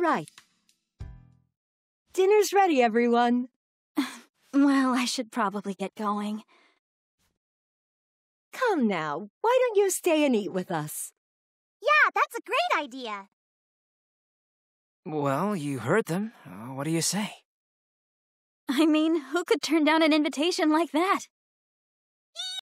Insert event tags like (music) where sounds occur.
Right. Dinner's ready, everyone. (laughs) Well, I should probably get going. Come now, why don't you stay and eat with us? Yeah, that's a great idea. Well, you heard them. Uh, what do you say? I mean, who could turn down an invitation like that?